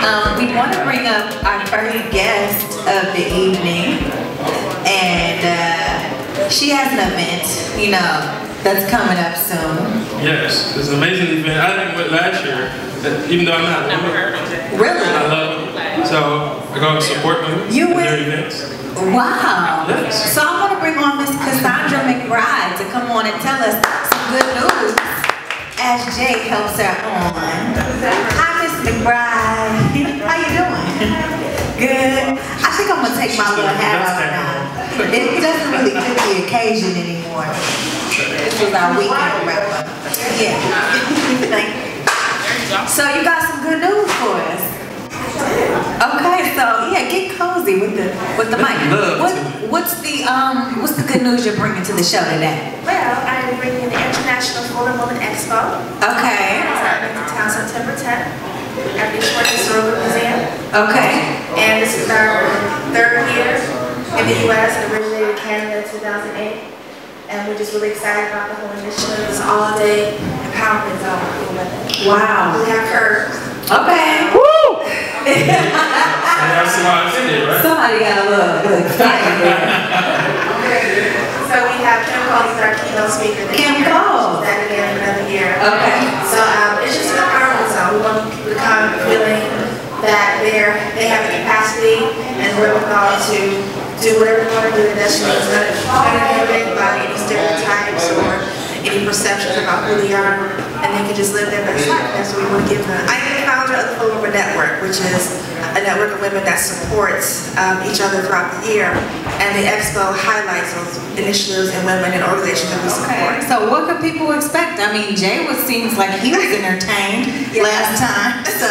Um, we want to bring up our first guest of the evening, and uh, she has an event, you know, that's coming up soon. Yes, it's an amazing event. I think went last year, even though I'm not Never women, heard of it. Really? I love them. So I go and support them You in their went- events. Wow. Yes. So I want to bring on Miss Cassandra McBride to come on and tell us some good news as Jay helps her on. Hi, Miss McBride. How you doing? Good. I think I'm gonna take my little hat off now. It it doesn't really fit the occasion anymore. This was our weekend wrap up. Yeah. Thank you. So you got some good news for us. Okay, so yeah, get cozy with the with the mic. Love What, what's the um what's the good news you're bringing to the show today? Well, I am bringing the International Fuller Woman Expo. Okay, It's happening in town September 10th at the Short Historical Museum. okay, And this is our third year in the U.S. It originated in Canada in 2008. And we're just really excited about the whole initiative. It's all day empowerment zone for women. wow, We have curves. okay. And that's why I'm in there, right? Somebody got a little, little excited there. So we have Kim Coles as our keynote speaker. this Kim year. Coles. That again another year. Okay. So um, it's just an empowerment zone. We want people to come feeling that they're, they have the capacity to do whatever they want to do. and That means not intimidated by any stereotypes or any perceptions about who they are, and they can just live their best life. That's what we want to give them. I am the founder of the Full Women Network, which is a network of women that supports um, each other throughout the year. And the expo highlights those initiatives and women and organizations that we support. Okay, so what could people expect? I mean, Jay was seems like he was entertained Yeah. last time. So,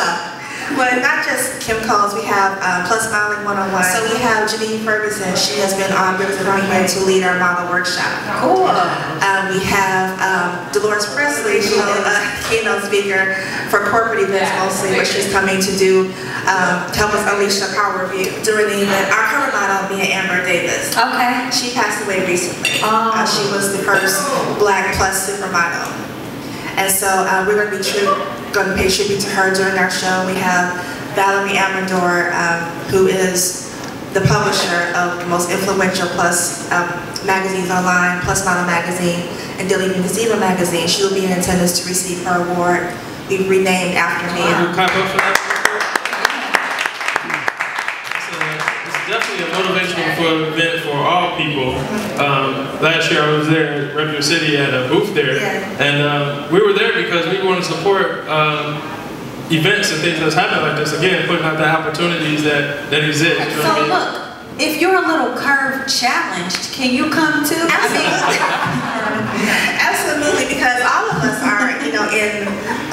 well, not just Kim Coles, we have um, Plus Modeling 101. So we have Janine Ferguson. She has been on Rivers of Greenway to lead our model workshop. Cool. Um, we have um, Dolores Presley, she's a keynote speaker for corporate events mostly, where she's coming to do, um, to help us unleash the power of you during the event. Our cover model being Amber Davis. Okay. She passed away recently. Oh. Uh, she was the first black plus supermodel. And so uh, we're going to be going to pay tribute to her during our show. We have Valerie Amador, um, who is the publisher of the most influential plus um, magazines online, Plus Model Magazine and Daily Venus Diva Magazine. She will be in attendance to receive her award. We've renamed after me. Definitely a motivational for event for all people. Um, last year I was there at Redwood City at a booth there, Yeah. and um, we were there because we want to support um, events and things that's happening like this. Again, putting out the opportunities that that exist. You know So I mean? look, if you're a little curve challenged, can you come too? I mean, Absolutely, because all of us are, you know, in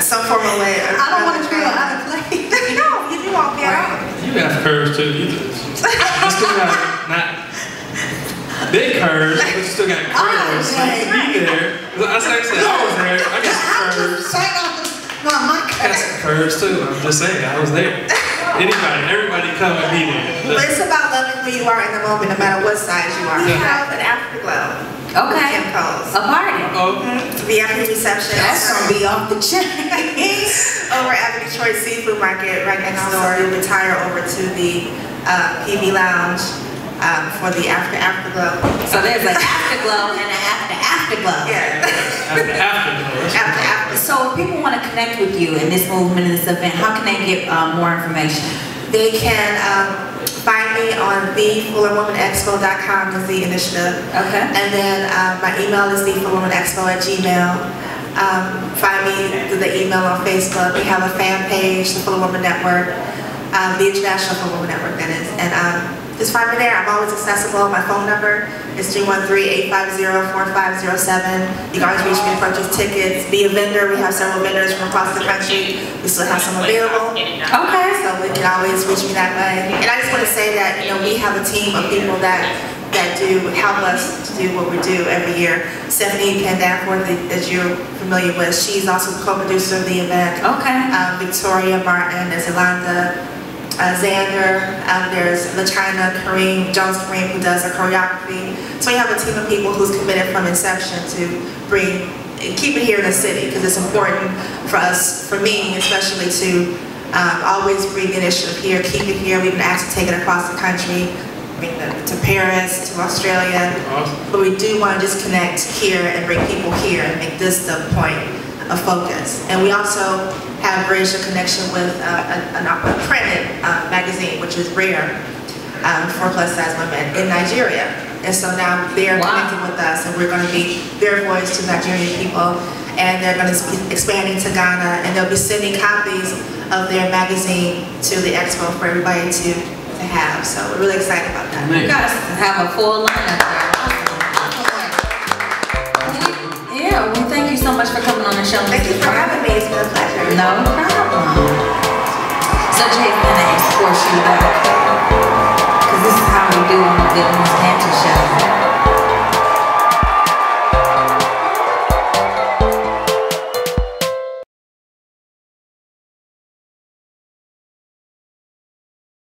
some form of way. I don't want to feel out of place. No, you won't be at all. You have curves too. You, you still got not big curves, but you still got ah, curves. So you can be there. I said, I said, I was there. I got some curves. Well, my I got some curves too. I'm just saying, I was there. Anybody, everybody come and be But there. it's about loving who you are in the moment, no matter what size you are. We have an afterglow. Okay. Kim Coles. A party. Oh, VIP reception. That's gonna be off the chain. over at the Detroit Seafood Market right next door. You'll retire over to the uh, PB Lounge um, for the after afterglow. So there's an afterglow and an after afterglow. Yeah. after, after, though. after after. So if people want to connect with you in this movement, in this event, how can they get um, more information? They can um, find me on thefullerwomanexpo.com is the initiative. Okay. And then um, my email is thefullerwomanexpo at gmail. Um, find me through the email on Facebook. We have a fan page, the Fuller Woman Network, um, the International Fuller Woman Network, that is. And um, just find me there. I'm always accessible. My phone number is 313-850-4507. You can always reach me to purchase tickets, be a vendor. We have several vendors from across the country. We still have some available. Okay. So we can always reach me that way. And I just want to say that, you know, we have a team of people that, that do help us to do what we do every year. Stephanie Pandanforth, that you're familiar with, she's also co-producer of the event. Okay. Um, Victoria Martin, Yolanda uh, Xander, um, there's LaChina Kareem, Jones Kareem, who does the choreography. So we have a team of people who's committed from inception to bring, and keep it here in the city, because it's important for us, for me especially, to Um, always bring the initiative here, keep it here. We've been asked to take it across the country, bring it to Paris, to Australia. Awesome. But we do want to just connect here and bring people here and make this the point of focus. And we also have bridged a connection with uh, a, a, a printed uh, magazine, which is rare um, for plus size women in Nigeria. And so now they're Wow. connecting with us and we're going to be their voice to Nigerian people. And they're going to be expanding to Ghana and they'll be sending copies of their magazine to the expo for everybody to, to have. So we're really excited about that. You guys have a full lineup there. Yeah, much for coming on the show. Thank you for having me. It's been a pleasure. No problem. So Jay's gonna escort you back. Cause this is how we do when we get on this dancing show.